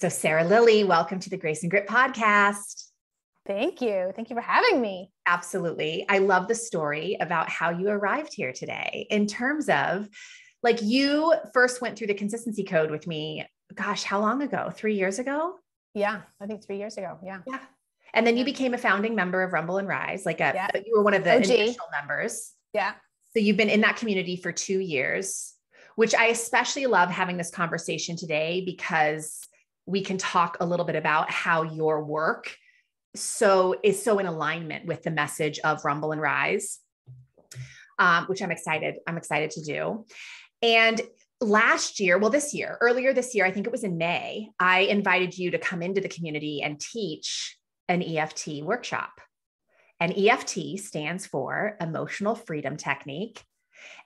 So, Sarah Lilley, welcome to the Grace and Grit podcast. Thank you. Thank you for having me. Absolutely. I love the story about how you arrived here today in terms of like you first went through the consistency code with me. Gosh, how long ago? Three years ago? Yeah, I think three years ago. Yeah. Yeah. And then you became a founding member of Rumble and Rise, like a, yeah. you were one of the OG. initial members. Yeah. So you've been in that community for two years, which I especially love having this conversation today because we can talk a little bit about how your work so is so in alignment with the message of Rumble and Rise, um, which I'm excited. I'm excited to do. And last year, well, this year, earlier this year, I think it was in May, I invited you to come into the community and teach an EFT workshop. And EFT stands for Emotional Freedom Technique.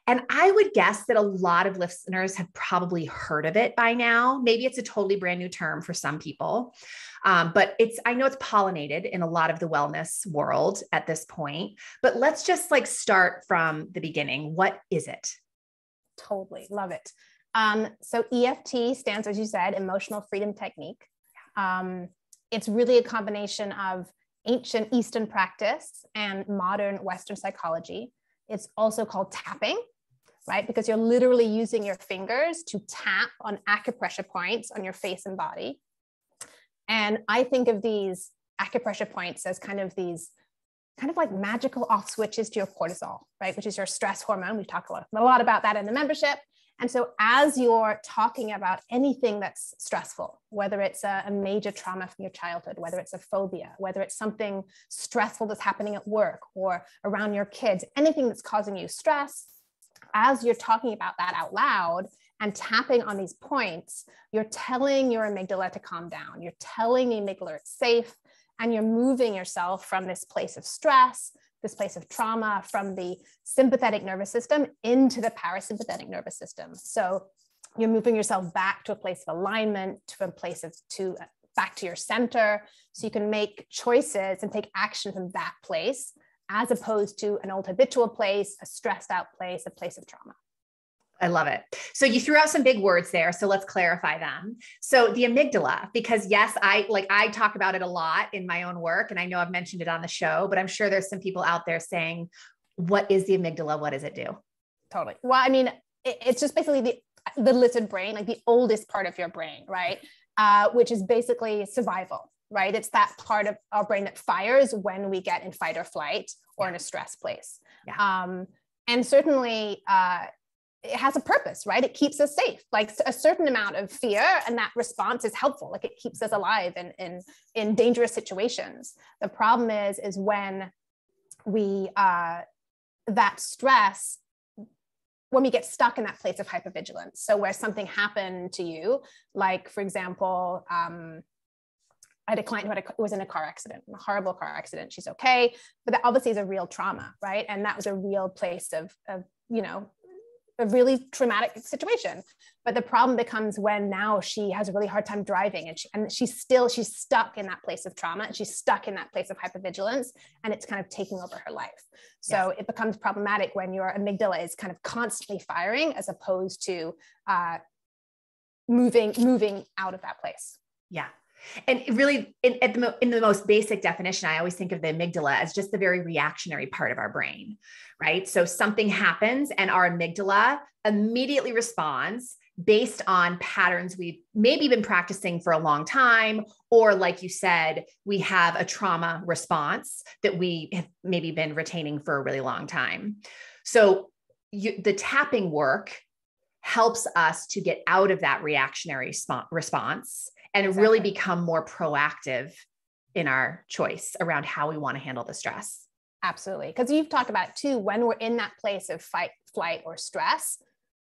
And I would guess that a lot of listeners have probably heard of it by now. Maybe it's a totally brand new term for some people, um, but it's, I know it's pollinated in a lot of the wellness world at this point. But let's just like start from the beginning. What is it? Totally love it. Um, so EFT stands, as you said, Emotional Freedom Technique. Um, it's really a combination of ancient Eastern practice and modern Western psychology. It's also called tapping, right? Because you're literally using your fingers to tap on acupressure points on your face and body. And I think of these acupressure points as kind of these kind of like magical off switches to your cortisol, right? Which is your stress hormone. We talk a lot, a lot about that in the membership. And so, as you're talking about anything that's stressful, whether it's a, a, major trauma from your childhood, whether it's a phobia, whether it's something stressful that's happening at work or around your kids, anything that's causing you stress, as you're talking about that out loud and tapping on these points, you're telling your amygdala to calm down. You're telling the amygdala it's safe, and you're moving yourself from this place of stress this place of trauma from the sympathetic nervous system into the parasympathetic nervous system. So you're moving yourself back to a place of alignment, to a place of to back to your center, so you can make choices and take action from that place, as opposed to an old habitual place, a stressed out place, a place of trauma. I love it. So you threw out some big words there. So let's clarify them. So the amygdala, because yes, I like I talk about it a lot in my own work, and I know I've mentioned it on the show, but I'm sure there's some people out there saying, "What is the amygdala? What does it do?" Totally. Well, I mean, it, it's just basically the the lizard brain, like the oldest part of your brain, right? Uh, which is basically survival, right? It's that part of our brain that fires when we get in fight or flight or in a stress place. Yeah. Um, and certainly, uh, it has a purpose, right? It keeps us safe. Like a certain amount of fear and that response is helpful. Like it keeps us alive in in in dangerous situations. The problem is is when we uh, that stress when we get stuck in that place of hypervigilance. So where something happened to you, like for example, um, I had a client who a, was in a car accident, a horrible car accident. She's okay, but that obviously is a real trauma, right? And that was a real place of, of you know, a really traumatic situation. But the problem becomes when now she has a really hard time driving and, she, and she's still she's stuck in that place of trauma and she's stuck in that place of hypervigilance and it's kind of taking over her life. So yes. it becomes problematic when your amygdala is kind of constantly firing as opposed to uh, moving moving out of that place. Yeah and really, in, the, in the most basic definition, I always think of the amygdala as just the very reactionary part of our brain, right? So something happens and our amygdala immediately responds based on patterns we've maybe been practicing for a long time, or like you said, we have a trauma response that we have maybe been retaining for a really long time. So you, the tapping work helps us to get out of that reactionary response and exactly. really become more proactive in our choice around how we want to handle the stress. Absolutely. Because you've talked about too, when we're in that place of fight, flight, or stress,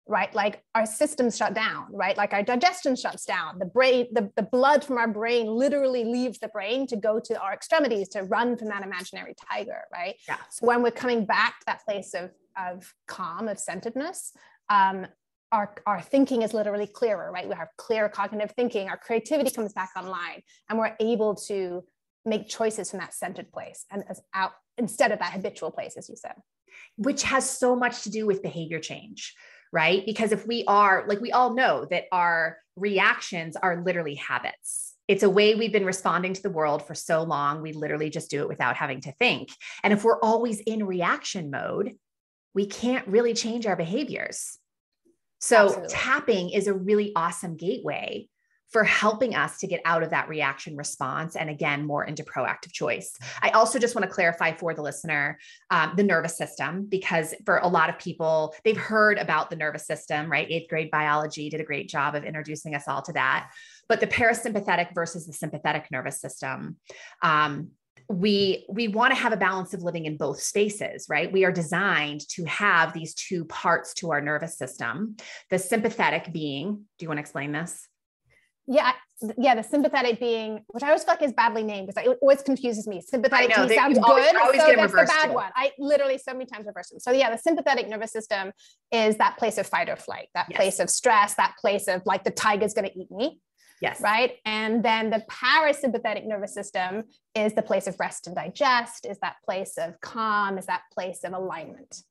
right? Like our systems shut down, right? Like our digestion shuts down. The brain, the, the blood from our brain literally leaves the brain to go to our extremities to run from that imaginary tiger, right? Yeah. So when we're coming back to that place of, of calm, of centeredness, um, our, our thinking is literally clearer, right? We have clear cognitive thinking, our creativity comes back online, and we're able to make choices from that centered place and as out instead of that habitual place, as you said. Which has so much to do with behavior change, right? Because if we are, like, we all know that our reactions are literally habits. It's a way we've been responding to the world for so long. We literally just do it without having to think. And if we're always in reaction mode, we can't really change our behaviors. So, Absolutely. tapping is a really awesome gateway for helping us to get out of that reaction response and again more into proactive choice. I also just want to clarify for the listener um, the nervous system because for a lot of people they've heard about the nervous system right? Eighth grade biology did a great job of introducing us all to that. But the parasympathetic versus the sympathetic nervous system um, we we want to have a balance of living in both spaces right we are designed to have these two parts to our nervous system the sympathetic being do you want to explain this yeah, yeah, the sympathetic being, which I always feel like is badly named because it always confuses me. Sympathetic know, to me sounds always, good, always so that's the bad too. one. I literally so many times reverse them. So yeah, the sympathetic nervous system is that place of fight or flight, that yes. place of stress, that place of like the tiger's going to eat me. Yes. Right. And then the parasympathetic nervous system is the place of rest and digest, is that place of calm, is that place of alignment.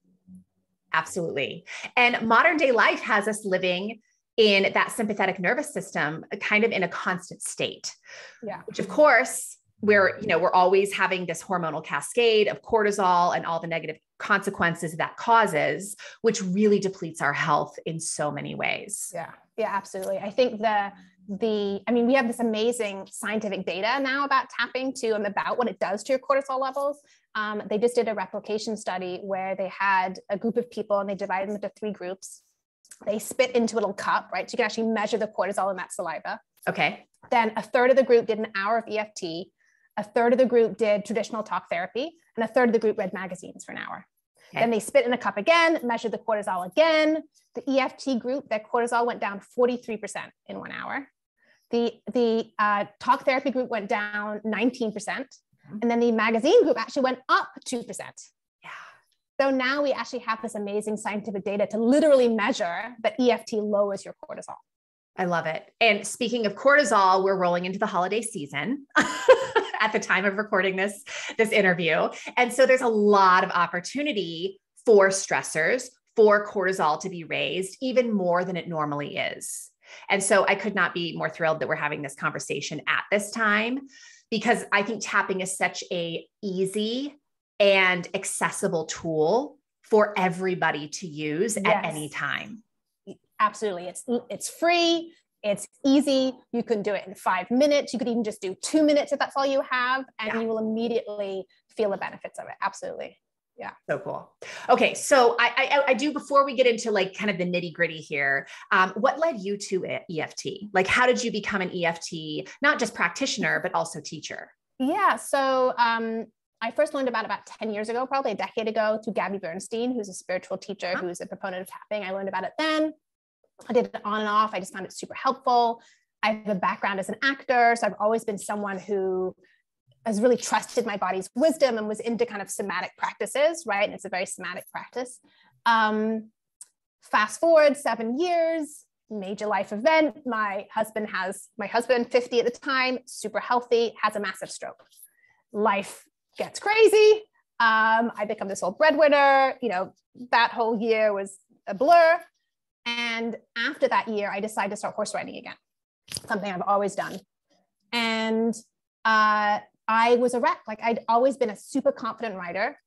Absolutely. And modern day life has us living in that sympathetic nervous system uh, kind of in a constant state. Yeah. Which of course we're you know we're always having this hormonal cascade of cortisol and all the negative consequences that causes which really depletes our health in so many ways yeah yeah absolutely i think the the i mean we have this amazing scientific data now about tapping to and about what it does to your cortisol levels um, they just did a replication study where they had a group of people and they divided them into three groups they spit into a little cup, right? So you can actually measure the cortisol in that saliva. Okay. Then a third of the group did an hour of EFT. A third of the group did traditional talk therapy, and a third of the group read magazines for an hour. Okay. Then they spit in a cup again, measured the cortisol again. The EFT group, their cortisol went down 43% in one hour. The, the uh, talk therapy group went down 19%. Mm-hmm. And then the magazine group actually went up 2%. So now we actually have this amazing scientific data to literally measure that EFT lowers your cortisol. I love it. And speaking of cortisol, we're rolling into the holiday season at the time of recording this this interview. And so there's a lot of opportunity for stressors for cortisol to be raised even more than it normally is. And so I could not be more thrilled that we're having this conversation at this time because I think tapping is such a easy and accessible tool for everybody to use yes. at any time. Absolutely. It's it's free, it's easy. You can do it in 5 minutes. You could even just do 2 minutes if that's all you have and yeah. you will immediately feel the benefits of it. Absolutely. Yeah. So cool. Okay. So I, I, I do, before we get into like kind of the nitty gritty here, um, what led you to EFT? Like, how did you become an EFT, not just practitioner, but also teacher? Yeah. So um, I first learned about about 10 years ago, probably a decade ago, to Gabby Bernstein, who's a spiritual teacher who's a proponent of tapping. I learned about it then. I did it on and off. I just found it super helpful. I have a background as an actor, so I've always been someone who has really trusted my body's wisdom and was into kind of somatic practices, right? And it's a very somatic practice. Um, fast forward seven years, major life event. My husband has, my husband, 50 at the time, super healthy, has a massive stroke. Life gets crazy. Um, I become this old breadwinner. You know, that whole year was a blur. And after that year, I decided to start horse riding again, something I've always done. And uh, I was a wreck. Like I'd always been a super confident rider.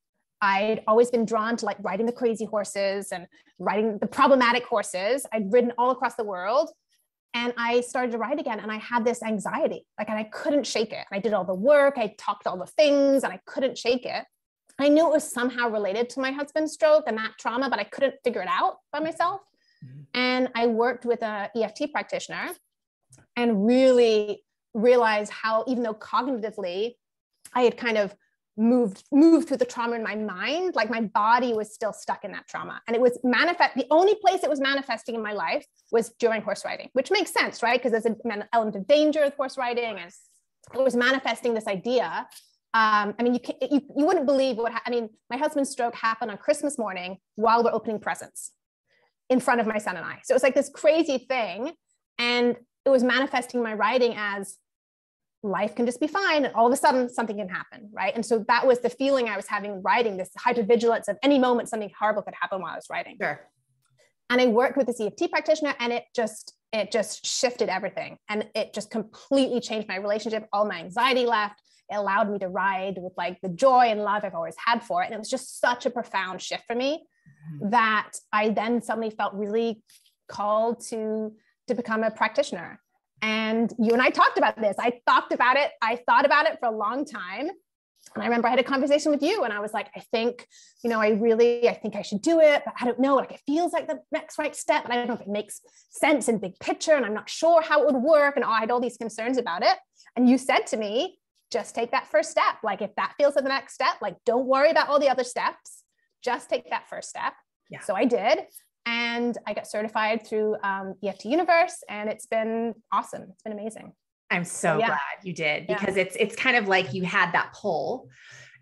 I'd always been drawn to like riding the crazy horses and riding the problematic horses. I'd ridden all across the world and I started to write again and I had this anxiety, like, and I couldn't shake it. I did all the work, I talked all the things, and I couldn't shake it. I knew it was somehow related to my husband's stroke and that trauma, but I couldn't figure it out by myself. Mm-hmm. And I worked with a EFT practitioner and really realized how, even though cognitively I had kind of moved moved through the trauma in my mind like my body was still stuck in that trauma and it was manifest the only place it was manifesting in my life was during horse riding which makes sense right because there's an element of danger with horse riding and it was manifesting this idea um, I mean, you, can, you you wouldn't believe what ha- I mean. My husband's stroke happened on Christmas morning while we're opening presents in front of my son and I. So it was like this crazy thing, and it was manifesting my riding as life can just be fine and all of a sudden something can happen right and so that was the feeling i was having riding this hypervigilance of any moment something horrible could happen while i was riding sure And I worked with this EFT practitioner and it just, it just shifted everything. And it just completely changed my relationship. All my anxiety left. It allowed me to ride with like the joy and love I've always had for it. And it was just such a profound shift for me mm-hmm. that I then suddenly felt really called to to become a practitioner. And you and I talked about this. I talked about it. I thought about it for a long time. And I remember I had a conversation with you and I was like, I think, you know, I really, I think I should do it, but I don't know. Like it feels like the next right step, but I don't know if it makes sense in big picture. And I'm not sure how it would work. And I had all these concerns about it. And you said to me, just take that first step. Like if that feels like the next step, like don't worry about all the other steps. Just take that first step. Yeah. So I did and I got certified through um, EFT Universe, and it's been awesome. It's been amazing. I'm so, yeah. glad you did because yeah. it's it's kind of like you had that pull,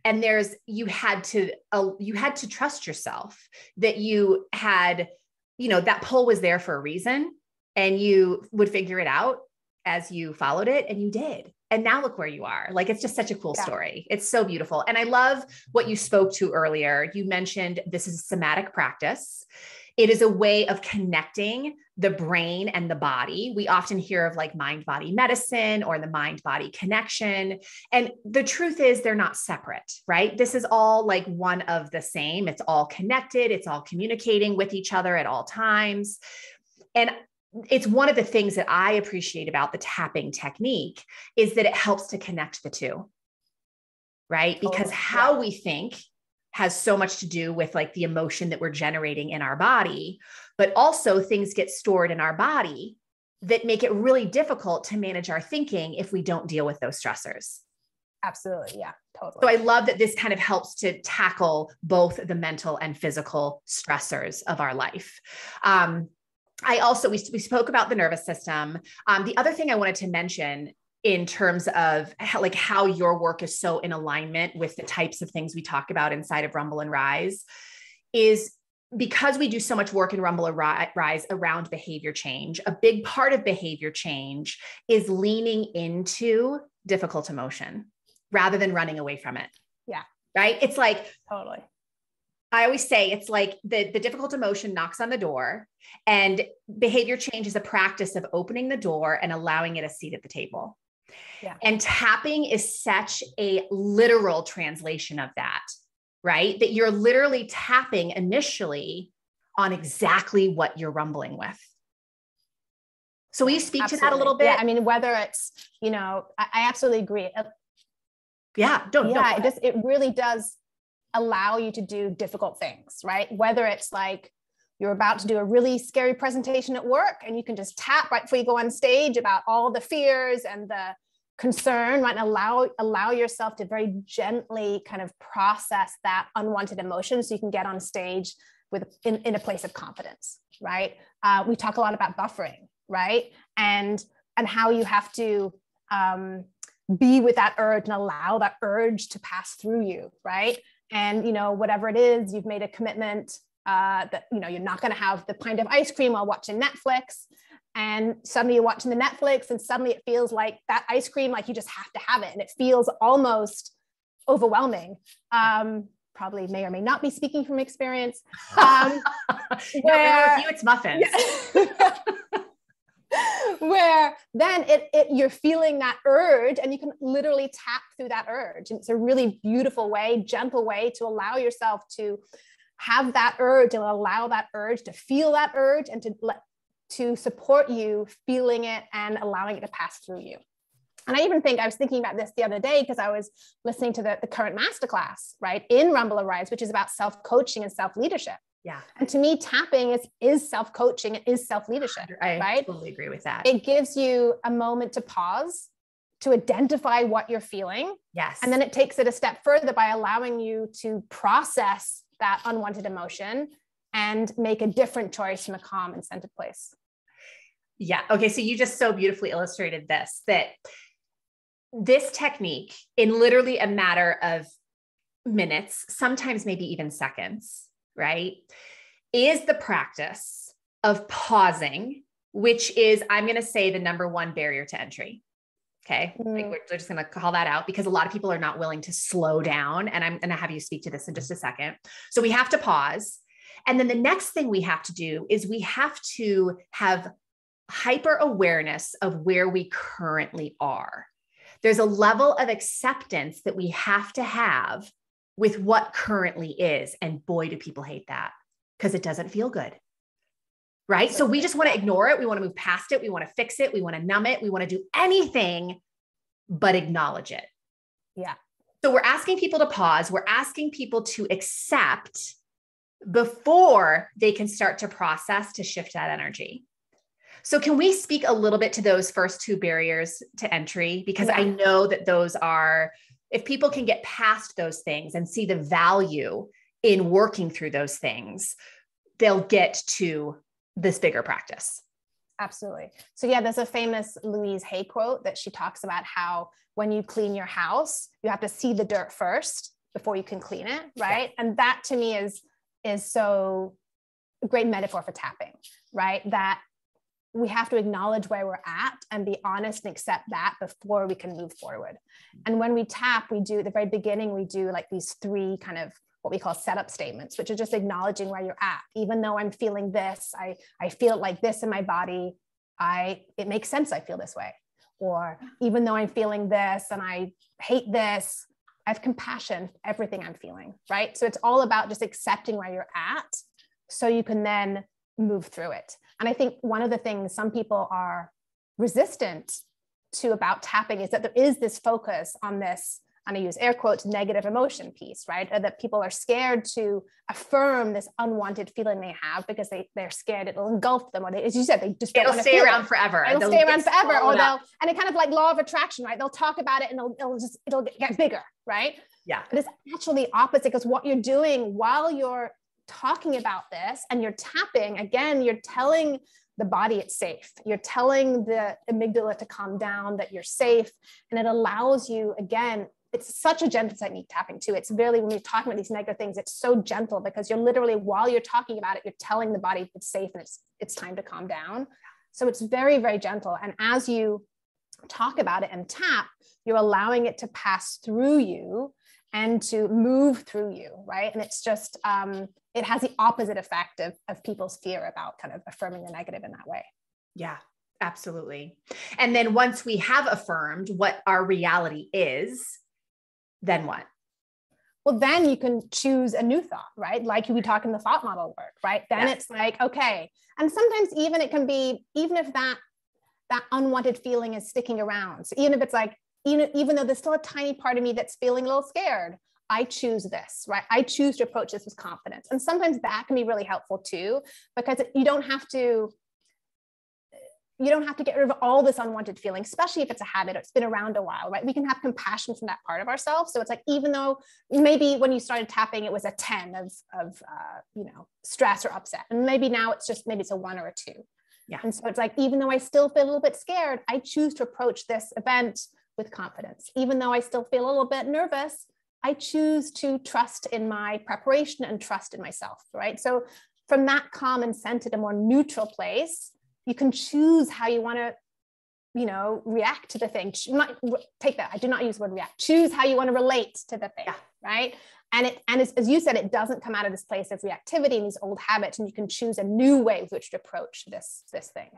and there's you had to uh, you had to trust yourself that you had, you know, that pull was there for a reason, and you would figure it out as you followed it, and you did. And now look where you are. Like it's just such a cool yeah. story. It's so beautiful. And I love what you spoke to earlier. You mentioned this is a somatic practice it is a way of connecting the brain and the body. We often hear of like mind body medicine or the mind body connection. And the truth is, they're not separate, right? This is all like one of the same. It's all connected, it's all communicating with each other at all times. And it's one of the things that I appreciate about the tapping technique is that it helps to connect the two. Right? Oh, because oh, how we think has so much to do with like the emotion that we're generating in our body, but also things get stored in our body that make it really difficult to manage our thinking if we don't deal with those stressors. Absolutely. Yeah, totally. So I love that this kind of helps to tackle both the mental and physical stressors of our life. Um, I also, we, we spoke about the nervous system. Um, the other thing I wanted to mention in terms of how, like how your work is so in alignment with the types of things we talk about inside of Rumble and Rise is because we do so much work in Rumble and Rise around behavior change, a big part of behavior change is leaning into difficult emotion rather than running away from it. Yeah. Right. It's like, totally. I always say it's like the, the difficult emotion knocks on the door, and behavior change is a practice of opening the door and allowing it a seat at the table. Yeah. And tapping is such a literal translation of that, right? That you're literally tapping initially on exactly what you're rumbling with. So will you speak absolutely. to that a little bit? Yeah, I mean, whether it's, you know, I, I absolutely agree. Uh, yeah, don't. Yeah, don't it just it really does allow you to do difficult things, right? Whether it's like you're about to do a really scary presentation at work and you can just tap right before you go on stage about all the fears and the concern right? And allow allow yourself to very gently kind of process that unwanted emotion so you can get on stage with in, in a place of confidence right? Uh, we talk a lot about buffering right? And and how you have to um, be with that urge and allow that urge to pass through you right? And you know whatever it is you've made a commitment uh, that you know you're not going to have the pint of ice cream while watching netflix and suddenly you're watching the Netflix and suddenly it feels like that ice cream, like you just have to have it. And it feels almost overwhelming. Um, probably may or may not be speaking from experience. Um, where, no, you, it's muffins. Yeah. where then it, it you're feeling that urge and you can literally tap through that urge and it's a really beautiful way gentle way to allow yourself to have that urge and allow that urge to feel that urge and to let to support you feeling it and allowing it to pass through you. And I even think I was thinking about this the other day because I was listening to the, the current masterclass, right, in Rumble and Rise, which is about self coaching and self leadership. Yeah. And to me, tapping is, is self coaching, it is self leadership. I right? totally agree with that. It gives you a moment to pause, to identify what you're feeling. Yes. And then it takes it a step further by allowing you to process that unwanted emotion and make a different choice from a calm and centered place. Yeah. Okay. So you just so beautifully illustrated this that this technique, in literally a matter of minutes, sometimes maybe even seconds, right, is the practice of pausing, which is, I'm going to say, the number one barrier to entry. Okay. Mm. Like we're just going to call that out because a lot of people are not willing to slow down. And I'm going to have you speak to this in just a second. So we have to pause. And then the next thing we have to do is we have to have hyper awareness of where we currently are. There's a level of acceptance that we have to have with what currently is. And boy, do people hate that because it doesn't feel good. Right. So we just want to ignore it. We want to move past it. We want to fix it. We want to numb it. We want to do anything but acknowledge it. Yeah. So we're asking people to pause. We're asking people to accept before they can start to process to shift that energy. So, can we speak a little bit to those first two barriers to entry? Because yeah. I know that those are, if people can get past those things and see the value in working through those things, they'll get to this bigger practice. Absolutely. So, yeah, there's a famous Louise Hay quote that she talks about how when you clean your house, you have to see the dirt first before you can clean it, right? Yeah. And that to me is is so a great metaphor for tapping, right? That we have to acknowledge where we're at and be honest and accept that before we can move forward. Mm-hmm. And when we tap, we do at the very beginning, we do like these three kind of what we call setup statements, which are just acknowledging where you're at. Even though I'm feeling this, I, I feel like this in my body. I it makes sense I feel this way. Or even though I'm feeling this and I hate this, I have compassion for everything I'm feeling, right? So it's all about just accepting where you're at so you can then move through it. And I think one of the things some people are resistant to about tapping is that there is this focus on this and I use air quotes, negative emotion piece, right? That people are scared to affirm this unwanted feeling they have because they, they're scared it'll engulf them, or they, as you said, they just it'll stay around it. forever. It'll they'll stay around forever, or they'll, and it kind of like law of attraction, right? They'll talk about it and it'll, it'll just, it'll get bigger, right? Yeah. But it's actually the opposite because what you're doing while you're talking about this and you're tapping, again, you're telling the body it's safe. You're telling the amygdala to calm down, that you're safe. And it allows you, again, it's such a gentle technique tapping too. It's really when you're talking about these negative things, it's so gentle because you're literally while you're talking about it, you're telling the body it's safe and it's it's time to calm down. So it's very very gentle. And as you talk about it and tap, you're allowing it to pass through you and to move through you, right? And it's just um, it has the opposite effect of of people's fear about kind of affirming the negative in that way. Yeah, absolutely. And then once we have affirmed what our reality is, then what? Well, then you can choose a new thought, right? Like we talk in the thought model work, right? Then it's like, okay. And sometimes even it can be, even if that that unwanted feeling is sticking around. So even if it's like, even, even though there's still a tiny part of me that's feeling a little scared, I choose this, right? I choose to approach this with confidence. And sometimes that can be really helpful too, because you don't have to you don't have to get rid of all this unwanted feeling, especially if it's a habit, it's been around a while, right? We can have compassion from that part of ourselves. So it's like, even though maybe when you started tapping, it was a 10 of, of uh, you know, stress or upset. And maybe now it's just, maybe it's a one or a two. Yeah. And so it's like, even though I still feel a little bit scared, I choose to approach this event with confidence. Even though I still feel a little bit nervous, I choose to trust in my preparation and trust in myself, right? So from that calm and centered, a more neutral place, you can choose how you want to you know react to the thing. Not take that i do not use the word react. Choose how you want to relate to the thing yeah. right? And it and as you said it doesn't come out of this place of reactivity and these old habits and you can choose a new way with which to approach this this thing.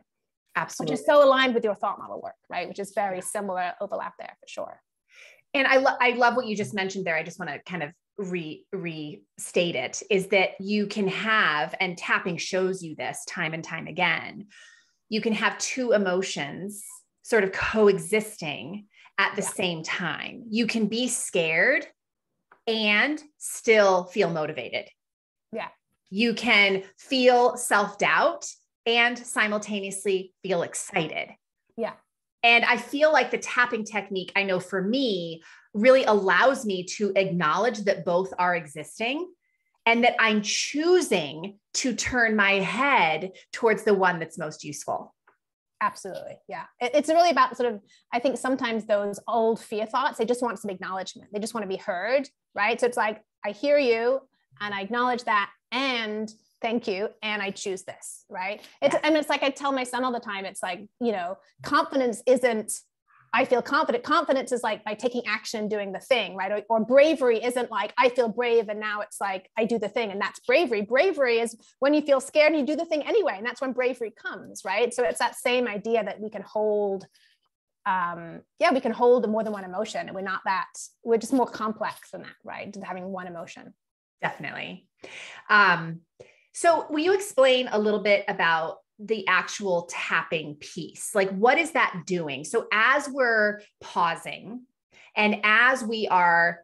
Absolutely which is so aligned with your thought model work right? Which is very similar overlap there for sure. And i, lo- I love what you just mentioned there. I just want to kind of re restate it is that you can have and tapping shows you this time and time again you can have two emotions sort of coexisting at the yeah. same time. You can be scared and still feel motivated. Yeah. You can feel self doubt and simultaneously feel excited. Yeah. And I feel like the tapping technique, I know for me, really allows me to acknowledge that both are existing and that I'm choosing to turn my head towards the one that's most useful. Absolutely. Yeah. it's really about sort of, I think sometimes those old fear thoughts, they just want some acknowledgement. They just want to be heard. Right. So it's like, I hear you and I acknowledge that. And thank you. And I choose this. Right. It's, yeah. and it's like I tell my son all the time, it's like, you know, confidence isn't I feel confident. Confidence is like by taking action, doing the thing, right? Or, or, bravery isn't like I feel brave and now it's like I do the thing and that's bravery. Bravery is when you feel scared and you do the thing anyway. And that's when bravery comes, right? So it's that same idea that we can hold, um, yeah, we can hold more than one emotion. And we're not that, we're just more complex than that, right? Having one emotion. Definitely. Um, so will you explain a little bit about the actual tapping piece. Like, what is that doing? So, as we're pausing and as we are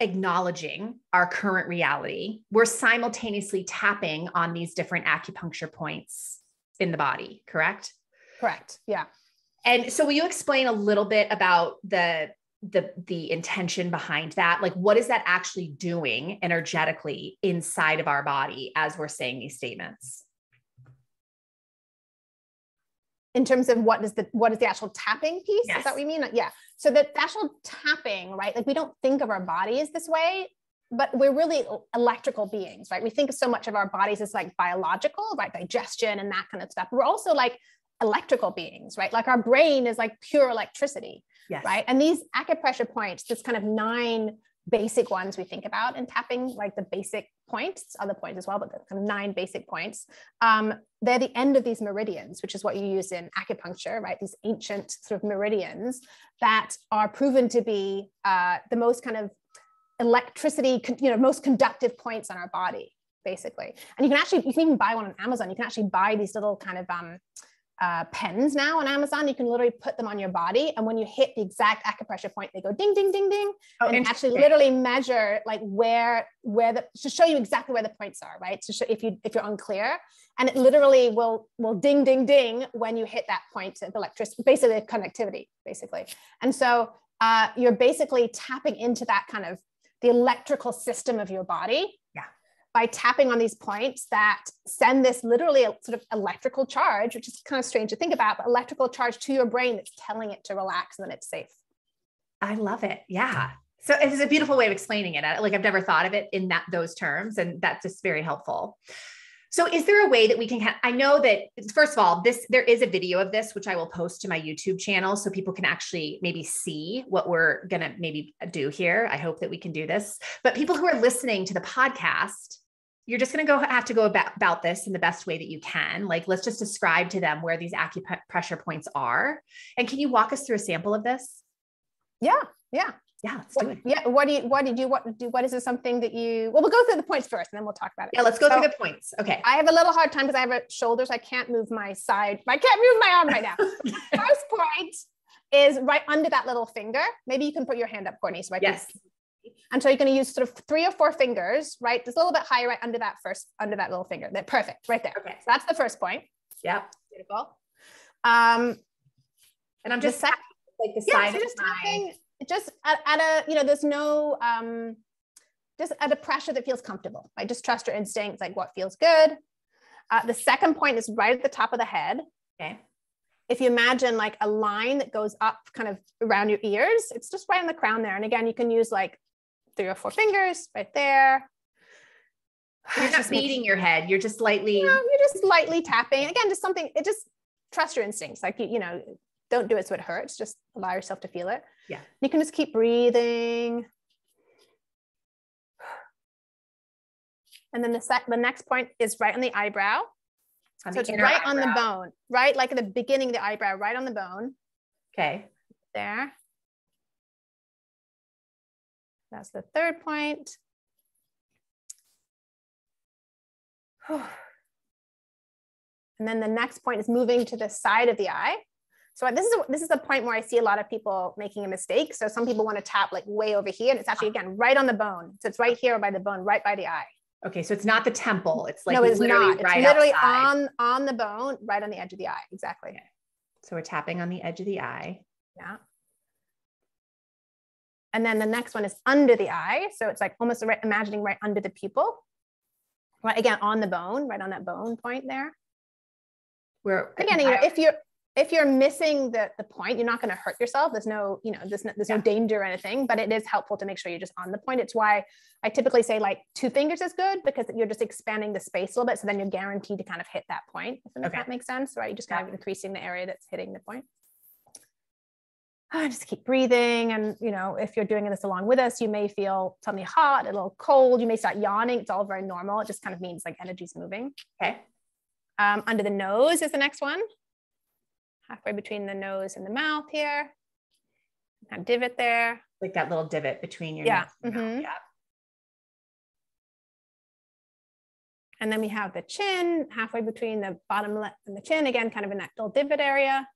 acknowledging our current reality, we're simultaneously tapping on these different acupuncture points in the body, correct? Correct. Yeah. And so will you explain a little bit about the the the intention behind that? Like what is that actually doing energetically inside of our body as we're saying these statements? In terms of what is the what is the actual tapping piece? Yes. is that what you mean? Yeah. So the actual tapping right? Like we don't think of our bodies this way but we're really electrical beings right? We think of so much of our bodies as like biological right digestion and that kind of stuff. We're also like electrical beings right? Like our brain is like pure electricity yes. right? And these acupressure points this kind of nine basic ones we think about in tapping, like the basic points, other points as well, but the kind of nine basic points. Um, they're the end of these meridians, which is what you use in acupuncture, right? These ancient sort of meridians that are proven to be uh, the most kind of electricity, you know, most conductive points on our body, basically. And you can actually, you can even buy one on Amazon. You can actually buy these little kind of um, uh, pens now on Amazon. You can literally put them on your body, and when you hit the exact acupressure point, they go ding, ding, ding, ding, oh, and actually literally measure like where where the to show you exactly where the points are, right? So if you if you're unclear, and it literally will will ding, ding, ding when you hit that point of electricity, basically connectivity, basically. And so uh, you're basically tapping into that kind of the electrical system of your body by tapping on these points that send this literally a sort of electrical charge, which is kind of strange to think about, but electrical charge to your brain that's telling it to relax and that it's safe. I love it. Yeah. So it's a beautiful way of explaining it. Like I've never thought of it in that those terms, and that's just very helpful. So is there a way that we can I know that first of all this there is a video of this which I will post to my YouTube channel so people can actually maybe see what we're going to maybe do here. I hope that we can do this. But people who are listening to the podcast you're just going to go have to go about, about this in the best way that you can. Like, let's just describe to them where these acupressure points are. And can you walk us through a sample of this? Yeah, yeah, yeah. Let's do it. Yeah. What do you? What did you? What do? What is it? Something that you? Well, we'll go through the points first, and then we'll talk about it. Yeah, let's go so, through the points. Okay. I have a little hard time because I have a shoulders. I can't move my side. I can't move my arm right now. First point is right under that little finger. Maybe you can put your hand up, Courtney, so I yes. And so you're going to use sort of three or four fingers, right? Just a little bit higher right under that first, under that little finger. That perfect, right there. Okay. So that's the first point. Yeah. Beautiful. Um, and I'm just sec- like the yeah, side so just tapping, just at, at, a, you know, there's no, um, just at a pressure that feels comfortable. Right? Just trust your instincts, like what feels good. Uh, the second point is right at the top of the head. Okay if you imagine like a line that goes up kind of around your ears, it's just right on the crown there. And again, you can use like three or four fingers right there. You're not beating your head. You're just lightly. You know, you're just lightly tapping. Again, just something. It just trust your instincts. Like you, you know, don't do it so it hurts. Just allow yourself to feel it. Yeah. You can just keep breathing. And then the sec- the next point is right on the eyebrow. On so it's right eyebrow. on the bone, right? Like at the beginning of the eyebrow, right on the bone. Okay. There. That's the third point. And then the next point is moving to the side of the eye. So this is a, this is a point where I see a lot of people making a mistake. So some people want to tap like way over here, and it's actually again right on the bone. So it's right here by the bone, right by the eye. Okay, so it's not the temple. It's like no, it's literally not. Right it's literally outside. on on the bone, right on the edge of the eye. Exactly. Okay. So we're tapping on the edge of the eye. Yeah. And then the next one is under the eye. So it's like almost right, imagining right under the pupil. Right, again, on the bone, right on that bone point there. Where again, you know, if you're if you're missing the, the point, you're not going to hurt yourself. There's no, you know, there's no, there's yeah. no danger or anything, but it is helpful to make sure you're just on the point. It's why I typically say like two fingers is good because you're just expanding the space a little bit. So then you're guaranteed to kind of hit that point. If okay. that makes sense, right? You're just kind yeah. of increasing the area that's hitting the point. Just keep breathing. And, you know, if you're doing this along with us, you may feel something hot, a little cold. You may start yawning. It's all very normal. It just kind of means like energy's moving. Okay. Um, under the nose is the next one. Halfway between the nose and the mouth here. That divot there. Like that little divot between your yeah. Mm-hmm. Yeah. And then we have the chin halfway between the bottom lip and the chin, again, kind of in that little divot area.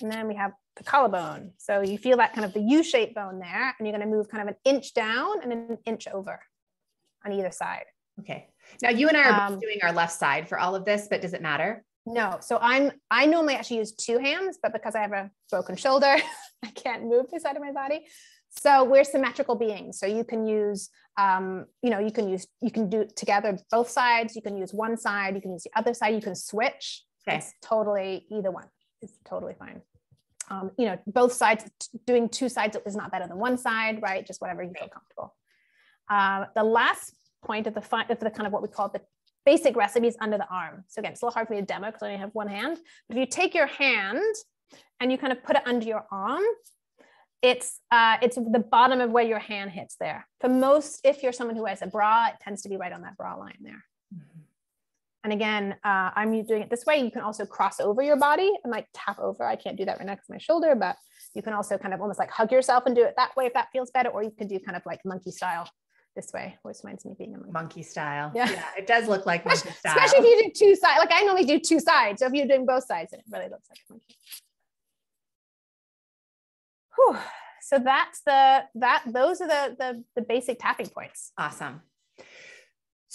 And then we have the collarbone. So you feel that kind of the U-shaped bone there, and you're going to move kind of an inch down and an inch over on either side. Okay. Now you and I are um, doing our left side for all of this, but does it matter? No. So I'm I normally actually use two hands, but because I have a broken shoulder, I can't move this side of my body. So we're symmetrical beings. So you can use, um, you know, you can use, you can do together both sides. You can use one side. You can use the other side. You can switch. Okay. It's totally either one is totally fine. Um, you know, both sides, doing two sides is not better than one side, right? Just whatever you feel comfortable. Uh, the last point of the, fi- of the kind of what we call the basic recipes under the arm. So again, it's a little hard for me to demo because I only have one hand. But if you take your hand and you kind of put it under your arm, it's uh, it's the bottom of where your hand hits there. For most, if you're someone who has a bra, it tends to be right on that bra line there. And again, uh, I'm doing it this way. You can also cross over your body and like tap over. I can't do that right next to my shoulder, but you can also kind of almost like hug yourself and do it that way if that feels better, or you can do kind of like monkey style this way, which reminds me of being a monkey. monkey style. Yeah. yeah. it does look like monkey style. Especially if you do two sides. Like I normally do two sides. So if you're doing both sides, it really looks like a monkey. Whew. So that's the that those are the the, the basic tapping points. Awesome.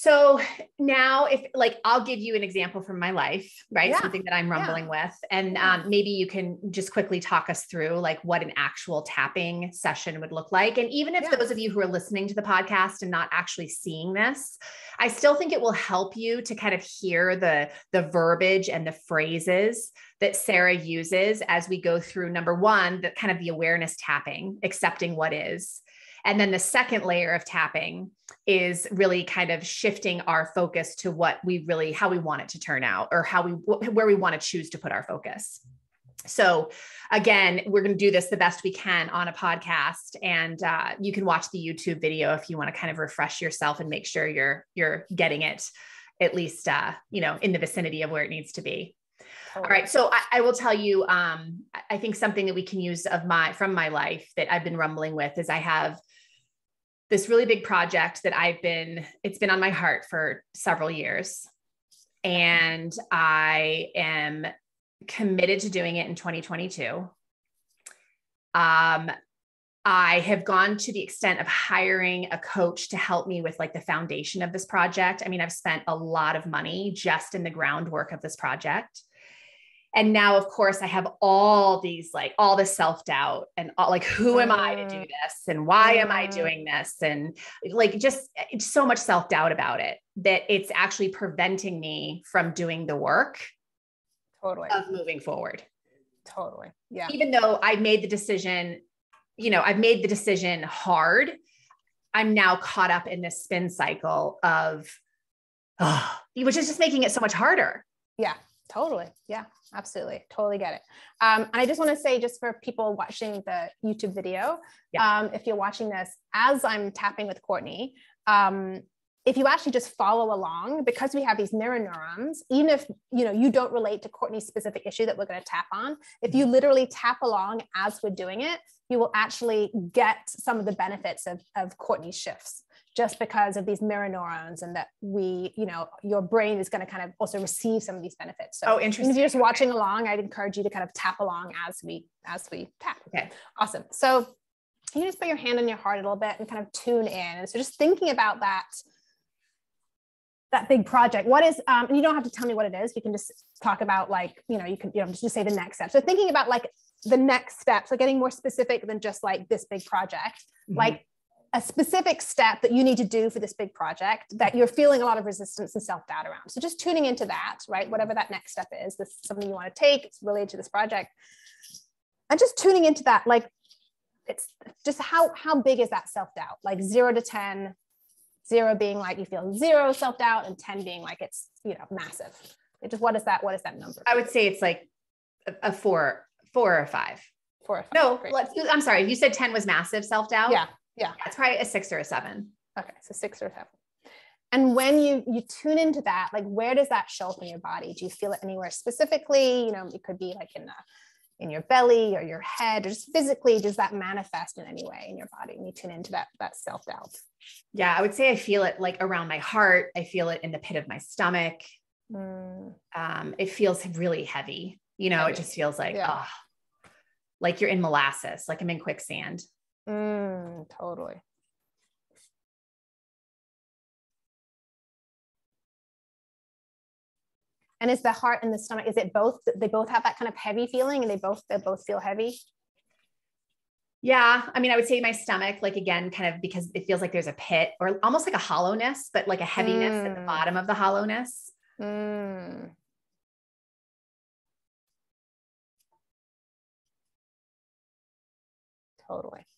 So now, if like, I'll give you an example from my life, right? Yeah. Something that I'm rumbling yeah. with. And um, maybe you can just quickly talk us through like what an actual tapping session would look like. And even if yeah. those of you who are listening to the podcast and not actually seeing this, I still think it will help you to kind of hear the, the verbiage and the phrases that Sarah uses as we go through number one, the kind of the awareness tapping, accepting what is. And then the second layer of tapping is really kind of shifting our focus to what we really, how we want it to turn out or how we, where we want to choose to put our focus. So again, we're going to do this the best we can on a podcast, and uh, you can watch the YouTube video if you want to kind of refresh yourself and make sure you're you're getting it at least uh, you know in the vicinity of where it needs to be. All right. So I, I, will tell you, um, I think something that we can use of my from my life that I've been rumbling with is I have this really big project that I've been, it's been on my heart for several years. And I am committed to doing it in 2022. Um, I have gone to the extent of hiring a coach to help me with like the foundation of this project. I mean, I've spent a lot of money just in the groundwork of this project and now of course i have all these like all the self-doubt and all, like who am i to do mm. this? And why am i doing this? And like just so much self-doubt about it that it's actually preventing me from doing the work totally. of moving forward. Totally. Yeah. Even though i made the decision you know i've made the decision hard i'm now caught up in this spin cycle of oh, which is just making it so much harder. Yeah Totally. Yeah, absolutely. Totally get it. Um, and I just want to say, just for people watching the YouTube video, yeah. um, if you're watching this as I'm tapping with Courtney, um, if you actually just follow along, because we have these mirror neurons, even if you know you don't relate to Courtney's specific issue that we're going to tap on, if you literally tap along as we're doing it, you will actually get some of the benefits of, of Courtney's shifts just because of these mirror neurons and that we, you know, your brain is going to kind of also receive some of these benefits. So oh, interesting. if you're just watching along, I'd encourage you to kind of tap along as we as we tap. Okay. Awesome. So you just put your hand on your heart a little bit and kind of tune in. And so just thinking about that that big project what is um and you don't have to tell me what it is you can just talk about like you know you can you know just say the next step so thinking about like the next step so getting more specific than just like this big project mm-hmm. like a specific step that you need to do for this big project that you're feeling a lot of resistance and self-doubt around. So just tuning into that, right? Whatever that next step is, this is something you want to take, it's related to this project. And just tuning into that, like it's just how how big is that self-doubt? Like zero to 10, zero being like you feel zero self-doubt, and 10 being like it's you know massive. It just what is that? What is that number? I would say it's like a, four, four or five. Four or five. No, Great. let's, I'm sorry. You said 10 was massive self doubt. Yeah. Yeah. It's probably a six or a seven. Okay. So six or seven. And when you you tune into that, like where does that show up in your body? Do you feel it anywhere specifically? You know, it could be like in the in your belly or your head, or just physically, does that manifest in any way in your body? And you tune into that that self doubt. Yeah. I would say I feel it like around my heart. I feel it in the pit of my stomach. Mm, Um, it feels really heavy. You know, Heavy. it just feels like, Yeah. oh, like you're in molasses, like I'm in quicksand. Mm, totally. And is the heart and the stomach, is it both, they both have that kind of heavy feeling and they both, they both feel heavy? Yeah. I mean, I would say my stomach, like again, kind of because it feels like there's a pit or almost like a hollowness, but like a heaviness at the Mm. bottom of the hollowness. Mm. Totally.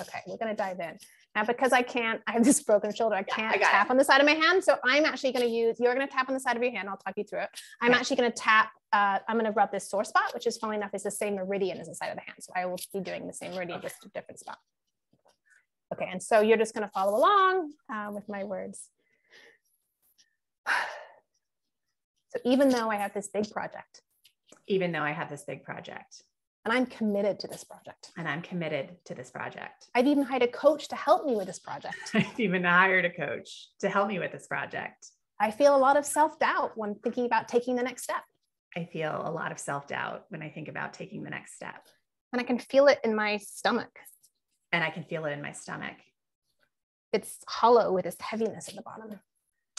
Okay, we're gonna dive in. Now, because I can't, I have this broken shoulder, I can't got tap on the side of my hand. So I'm actually gonna use, you're gonna tap on the side of your hand, I'll talk you through it. I'm Okay. actually gonna tap, uh, I'm gonna rub this sore spot, which is funny enough, is the same meridian as the side of the hand. So I will be doing the same meridian, just a different spot. Okay, and so you're just gonna follow along uh, with my words. So even though I have this big project Even though I have this big project and I'm committed to this project, and I'm committed to this project. I've even hired a coach to help me with this project. I've even hired a coach to help me with this project. I feel a lot of self doubt when thinking about taking the next step. I feel a lot of self doubt when I think about taking the next step, And I can feel it in my stomach. and I can feel it in my stomach. It's hollow with this heaviness at the bottom.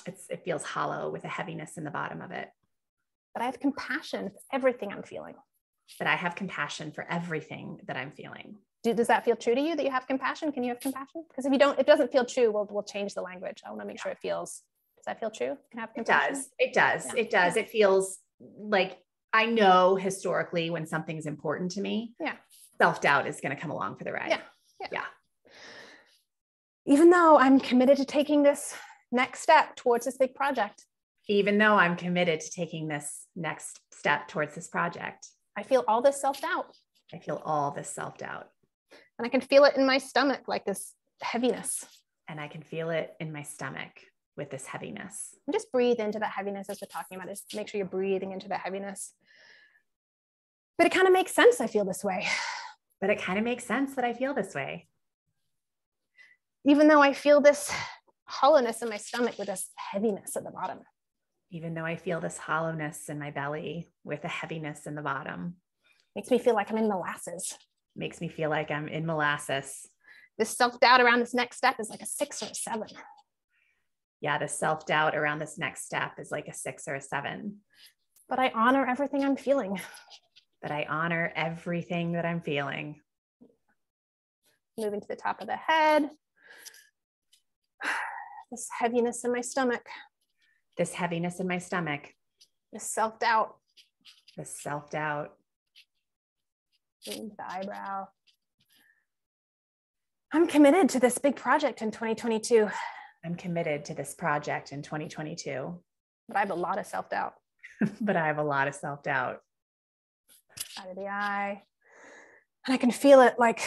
It's, it feels hollow with a heaviness in the bottom of it. But I have compassion for everything I'm feeling. But I have compassion for everything that I'm feeling. Do, does that feel true to you that you have compassion? Can you have compassion? Because if you don't, it doesn't feel true, we'll, we'll change the language. I want to make sure it feels. Does that feel true? Can have compassion? It does. It does. Yeah. It does. It feels like I know historically when something's important to me. Yeah. Self doubt is going to come along for the ride. Yeah. Yeah. Even though I'm committed to taking this next step towards this big project, Even though I'm committed to taking this next step towards this project, I feel all this self doubt. I feel all this self doubt And I can feel it in my stomach, like this heaviness. and I can feel it in my stomach with this heaviness. And just breathe into that heaviness as we're talking about. Just make sure you're breathing into that heaviness. But it kind of makes sense. I feel this way, But it kind of makes sense that I feel this way. even though I feel this hollowness in my stomach with this heaviness at the bottom. Even though I feel this hollowness in my belly with a heaviness in the bottom, Makes me feel like I'm in molasses. makes me feel like I'm in molasses. This self doubt around this next step is like a six or a seven. Yeah, the self doubt around this next step is like a six or a seven. But I honor everything I'm feeling. But I honor everything that I'm feeling. Moving to the top of the head. This heaviness in my stomach, This heaviness in my stomach, this self doubt, this self doubt. moving the eyebrow. I'm committed to this big project in 2022, I'm committed to this project in 2022, but I have a lot of self doubt. but I have a lot of self doubt. Out of the eye. And I can feel it like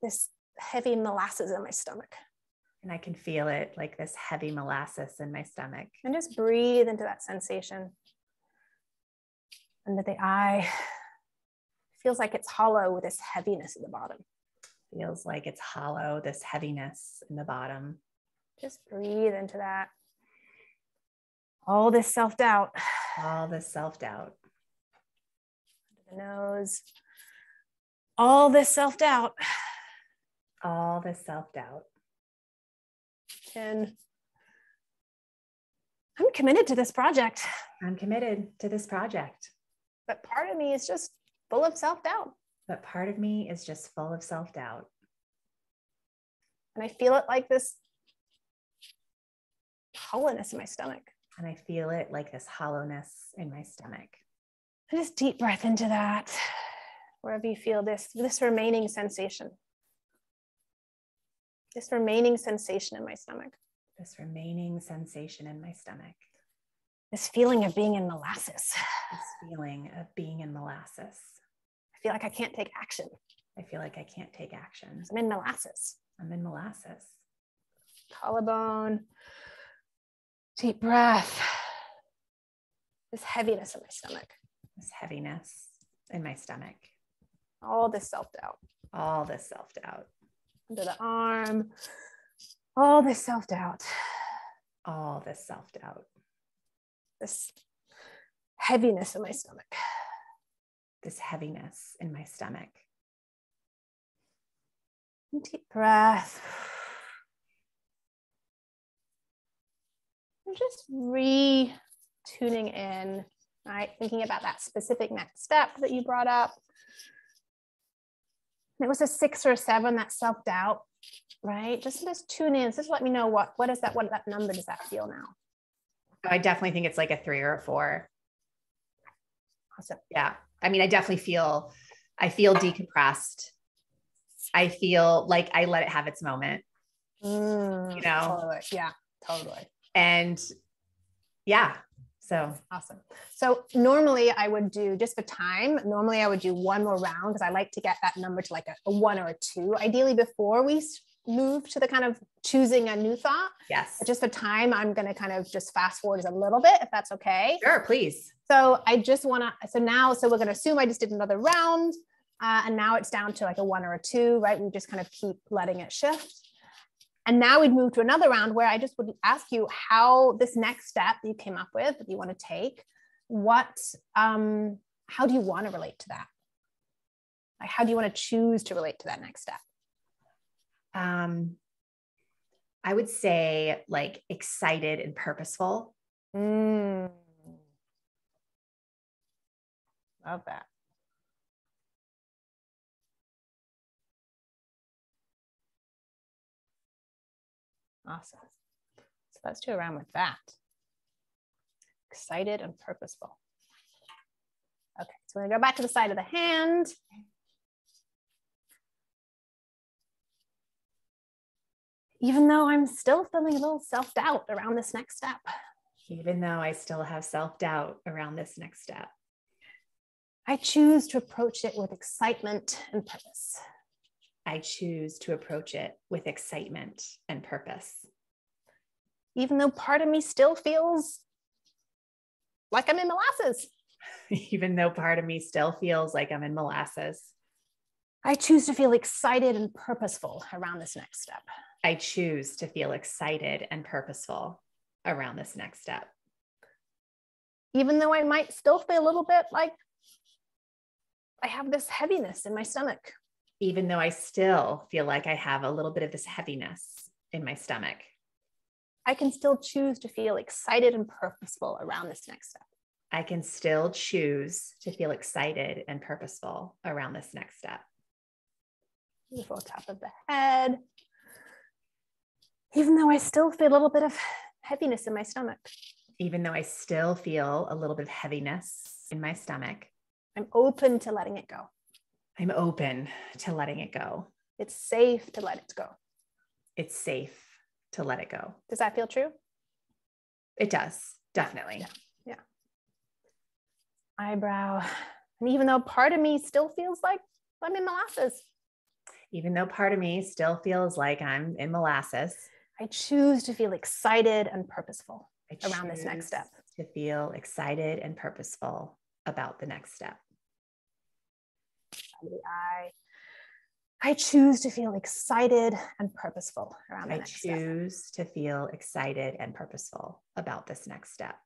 this heavy molasses in my stomach. And I can feel it like this heavy molasses in my stomach. And just breathe into that sensation. Under the eye. Feels like it's hollow with this heaviness at the bottom. Feels like it's hollow, this heaviness in the bottom. Just breathe into that. All this self doubt. All this self doubt. The nose. All this self doubt. All this self doubt. I'm committed to this project, I'm committed to this project, but part of me is just full of self doubt. but part of me is just full of self doubt. And I feel it like this hollowness in my stomach. And I feel it like this hollowness in my stomach. And just deep breath into that, wherever you feel this, this remaining sensation. This remaining sensation in my stomach. This remaining sensation in my stomach. This feeling of being in molasses. This feeling of being in molasses. I feel like I can't take action. I feel like I can't take action. I'm in molasses. I'm in molasses. Collarbone. Deep breath. This heaviness in my stomach. This heaviness in my stomach. All this self doubt. All this self doubt. Under the arm. All this self doubt. All this self doubt. This heaviness in my stomach. This heaviness in my stomach. Deep breath. I'm just re tuning in, right? Thinking about that specific next step that you brought up. It was a six or a seven, that self doubt, right? Just just tune in. Just let me know what what is that? What that number does that feel now? I definitely think it's like a three or a four. Awesome. Yeah. I mean, I definitely feel I feel decompressed. I feel like I let it have its moment. Mm, you know? Totally. Yeah, totally. And yeah, so awesome. So normally I would do just for time. Normally I would do one more round because I like to get that number to like a, a, one or a two, ideally before we move to the kind of choosing a new thought. Yes. But just for time, I'm going to kind of just fast forward a little bit if that's okay. Sure, please. So I just want to, so now, so we're going to assume I just did another round. Uh, and now it's down to like a one or a two, right? We just kind of keep letting it shift. And now we'd move to another round where I just would ask you how this next step that you came up with that you want to take, what, um, how do you want to relate to that? Like, how do you want to choose to relate to that next step? Um, I would say like excited and purposeful. Mm. Love that. Awesome. So let's do around with that. Excited and purposeful. Okay, so we're gonna go back to the side of the hand. Even though I'm still feeling a little self-doubt around this next step. Even though I still have self-doubt around this next step. I choose to approach it with excitement and purpose. I choose to approach it with excitement and purpose. Even though part of me still feels like I'm in molasses. Even though part of me still feels like I'm in molasses. I choose to feel excited and purposeful around this next step. I choose to feel excited and purposeful around this next step. Even though I might still feel a little bit like I have this heaviness in my stomach even though I still feel like I have a little bit of this heaviness in my stomach. I can still choose to feel excited and purposeful around this next step. I can still choose to feel excited and purposeful around this next step. Beautiful top of the head. Even though I still feel a little bit of heaviness in my stomach. Even though I still feel a little bit of heaviness in my stomach. I'm open to letting it go. I'm open to letting it go. It's safe to let it go. It's safe to let it go. Does that feel true? It does, definitely. Yeah. yeah. Eyebrow. And even though part of me still feels like I'm in molasses, even though part of me still feels like I'm in molasses, I choose to feel excited and purposeful around this next step. To feel excited and purposeful about the next step the eye. I choose to feel excited and purposeful around the I choose step. to feel excited and purposeful about this next step.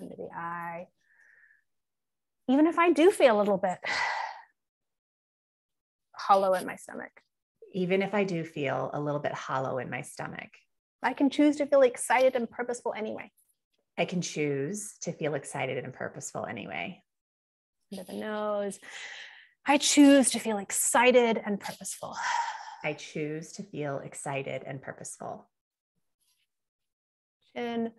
Under the eye. Even if I do feel a little bit hollow in my stomach. Even if I do feel a little bit hollow in my stomach. I can choose to feel excited and purposeful anyway. I can choose to feel excited and purposeful anyway. Under the nose. I choose to feel excited and purposeful. I choose to feel excited and purposeful. Chin.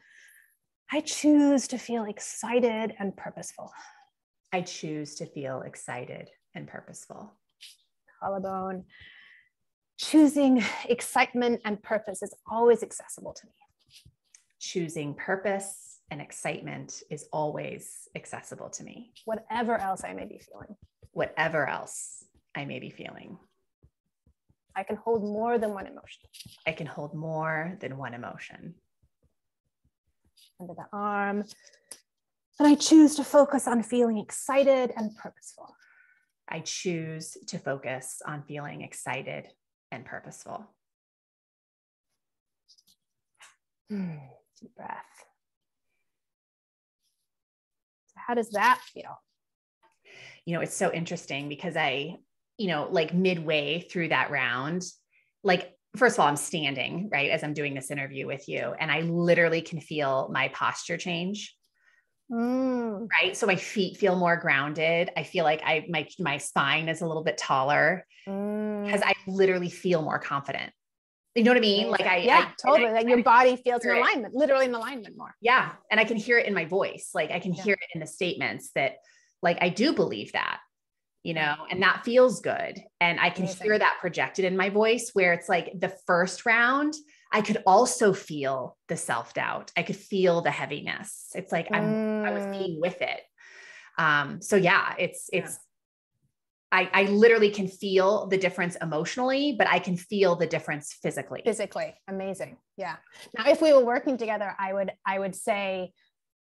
I choose to feel excited and purposeful. I choose to feel excited and purposeful. Collarbone. Choosing excitement and purpose is always accessible to me. Choosing purpose and excitement is always accessible to me. Whatever else I may be feeling. Whatever else I may be feeling. I can hold more than one emotion. I can hold more than one emotion. Under the arm. And I choose to focus on feeling excited and purposeful. I choose to focus on feeling excited and purposeful. Hmm, deep breath. So how does that feel? You know, it's so interesting because I, you know, like midway through that round, like, first of all, I'm standing, right, as I'm doing this interview with you, and I literally can feel my posture change. Mm. Right. So my feet feel more grounded. I feel like I my my spine is a little bit taller because mm. I literally feel more confident. You know what I mean? Like I yeah, I, totally. Like your body feels in alignment, it. literally in alignment more. Yeah. And I can hear it in my voice. Like I can yeah. hear it in the statements that like I do believe that, you know, and that feels good. And I can Amazing. hear that projected in my voice where it's like the first round, I could also feel the self-doubt. I could feel the heaviness. It's like I'm mm. I was mm. being with it. Um, so yeah, it's it's I, I literally can feel the difference emotionally, but I can feel the difference physically. Physically, amazing. Yeah. Now, if we were working together, I would I would say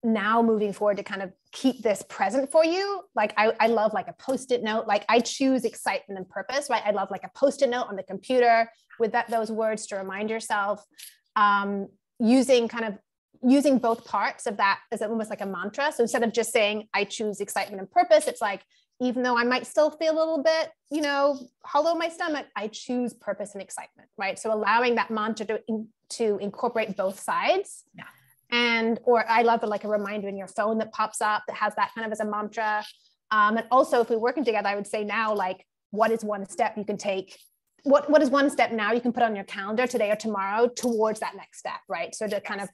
now moving forward to kind of keep this present for you. Like I, I love like a post-it note. Like I choose excitement and purpose, right? I love like a post-it note on the computer with that those words to remind yourself. Um, using kind of using both parts of that as almost like a mantra. So instead of just saying I choose excitement and purpose, it's like even though I might still feel a little bit, you know, hollow in my stomach, I choose purpose and excitement, right? So allowing that mantra to, to incorporate both sides. Yeah. And, or I love the, like a reminder in your phone that pops up that has that kind of as a mantra. Um, and also if we're working together, I would say now, like, what is one step you can take? What, what is one step now you can put on your calendar today or tomorrow towards that next step, right? So to kind of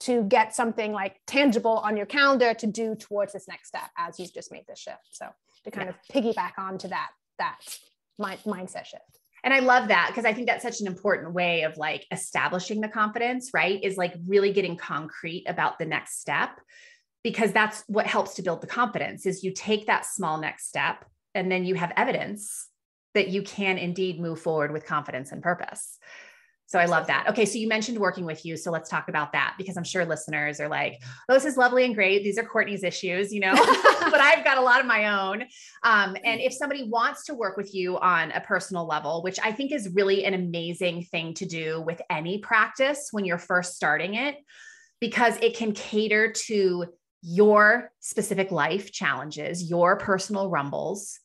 to get something like tangible on your calendar to do towards this next step as you've just made this shift. So to kind yeah. of piggyback onto that that mind, mindset shift. And I love that because I think that's such an important way of like establishing the confidence, right? Is like really getting concrete about the next step because that's what helps to build the confidence is you take that small next step and then you have evidence that you can indeed move forward with confidence and purpose. So I love that. Okay. So you mentioned working with you. So let's talk about that because I'm sure listeners are like, oh, this is lovely and great. These are Courtney's issues, you know, but I've got a lot of my own. Um, and if somebody wants to work with you on a personal level, which I think is really an amazing thing to do with any practice when you're first starting it, because it can cater to your specific life challenges, your personal rumbles.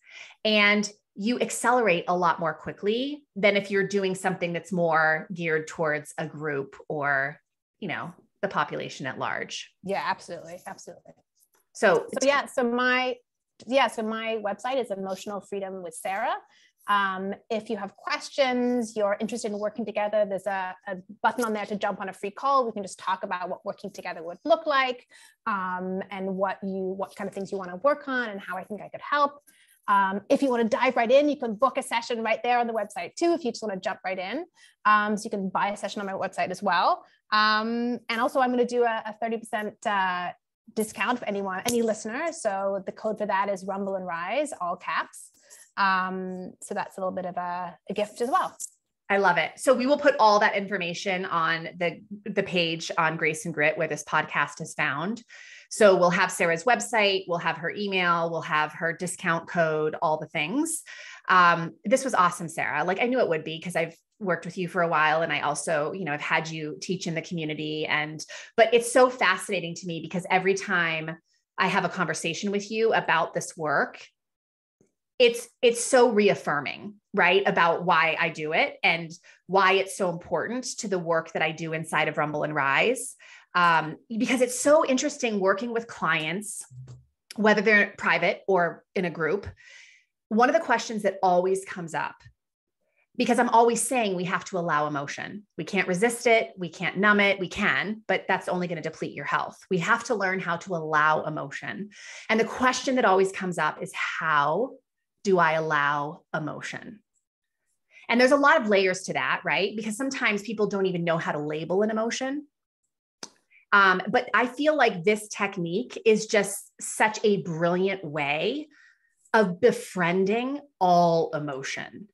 And you accelerate a lot more quickly than if you're doing something that's more geared towards a group or, you know, the population at large. Yeah, absolutely. Absolutely. So, so yeah, so my yeah, so my website is Emotional Freedom with Sarah. Um, if you have questions, you're interested in working together, there's a, a, button on there to jump on a free call. We can just talk about what working together would look like um, and what you what kind of things you want to work on and how I think I could help. Um, if you want to dive right in, you can book a session right there on the website too, if you just want to jump right in. Um, so you can buy a session on my website as well. Um, and also I'm going to do a, a 30% uh, discount for anyone, any listener. So the code for that is Rumble and Rise, all caps. Um, so that's a little bit of a, a gift as well. I love it. So we will put all that information on the the page on Grace and Grit where this podcast is found. So we'll have Sarah's website, we'll have her email, we'll have her discount code, all the things. Um, this was awesome, Sarah. Like I knew it would be because I've worked with you for a while and I also, you know, I've had you teach in the community and but it's so fascinating to me because every time I have a conversation with you about this work, it's it's so reaffirming right about why i do it and why it's so important to the work that i do inside of rumble and rise um, because it's so interesting working with clients, whether they're private or in a group. One of the questions that always comes up, because I'm always saying we have to allow emotion. We can't resist it, we can't numb it, we can, but that's only going to deplete your health. We have to learn how to allow emotion. And the question that always comes up is how do I allow emotion? And there's a lot of layers to that, right? Because sometimes people don't even know how to label an emotion. Um, but I feel like this technique is just such a brilliant way of befriending all emotion,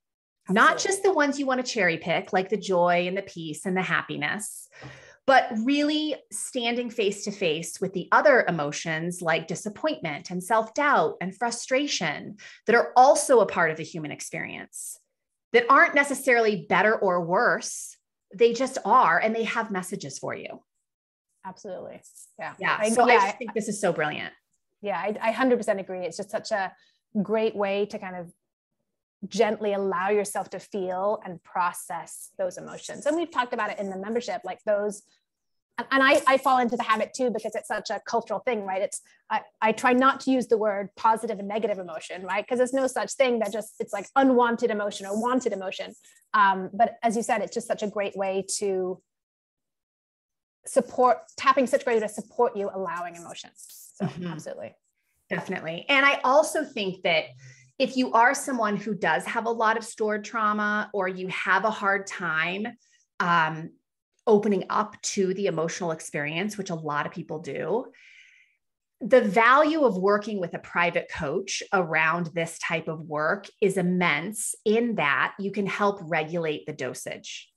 Absolutely. not just the ones you want to cherry pick, like the joy and the peace and the happiness, but really standing face to face with the other emotions like disappointment and self doubt and frustration that are also a part of the human experience that aren't necessarily better or worse. They just are, and they have messages for you. Absolutely. Yeah. Yeah. I, so yeah, I think this is so brilliant. Yeah, I, I 100% agree. It's just such a great way to kind of gently allow yourself to feel and process those emotions. And we've talked about it in the membership, like those. And I, I fall into the habit too because it's such a cultural thing, right? It's I, I try not to use the word positive and negative emotion, right? Because there's no such thing that just it's like unwanted emotion or wanted emotion. Um, but as you said, it's just such a great way to support tapping such great way to support you allowing emotions. So mm-hmm. absolutely. Definitely. And I also think that if you are someone who does have a lot of stored trauma or you have a hard time um, opening up to the emotional experience, which a lot of people do, the value of working with a private coach around this type of work is immense in that you can help regulate the dosage.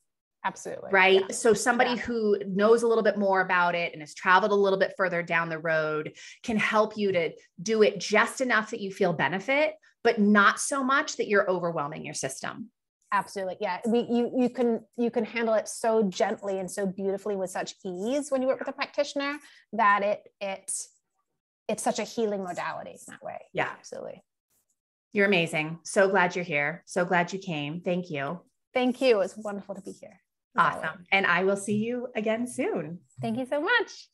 Absolutely. Right. Yeah. So somebody yeah. who knows a little bit more about it and has traveled a little bit further down the road can help you to do it just enough that you feel benefit, but not so much that you're overwhelming your system. Absolutely. Yeah. We, you, you can, you can handle it so gently and so beautifully with such ease when you work with a practitioner that it, it, it's such a healing modality in that way. Yeah. Absolutely. You're amazing. So glad you're here. So glad you came. Thank you. Thank you. It was wonderful to be here. Awesome. And I will see you again soon. Thank you so much.